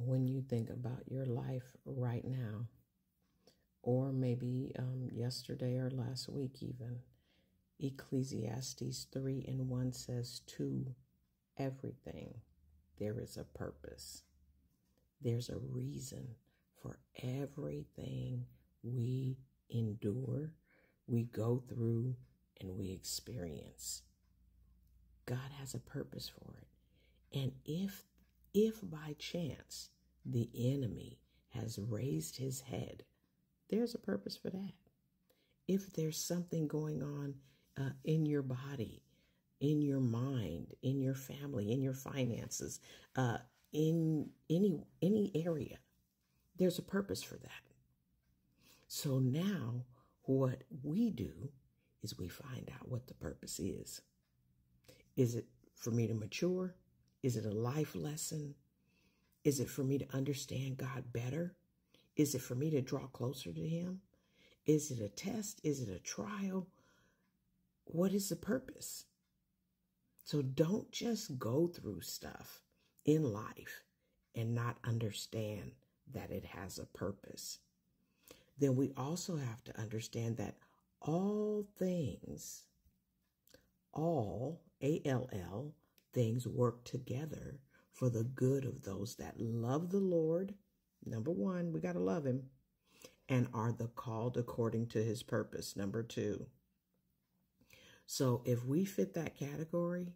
when you think about your life right now, or maybe um, yesterday or last week, even. Ecclesiastes 3 and 1 says, To everything there is a purpose. There's a reason for everything we endure, we go through, and we experience. God has a purpose for it. And if if by chance the enemy has raised his head, there's a purpose for that. If there's something going on uh, in your body, in your mind, in your family, in your finances, uh, in any any area, there's a purpose for that. So now what we do is we find out what the purpose is. Is it for me to mature? Is it a life lesson? Is it for me to understand God better? Is it for me to draw closer to Him? Is it a test? Is it a trial? What is the purpose? So don't just go through stuff in life and not understand that it has a purpose. Then we also have to understand that all things, all, A L L, things work together for the good of those that love the Lord. Number one, we got to love him and are the called according to his purpose. Number two. So if we fit that category,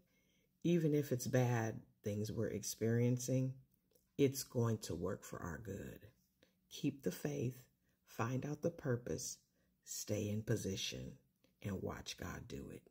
even if it's bad things we're experiencing, it's going to work for our good. Keep the faith, find out the purpose, stay in position, and watch God do it.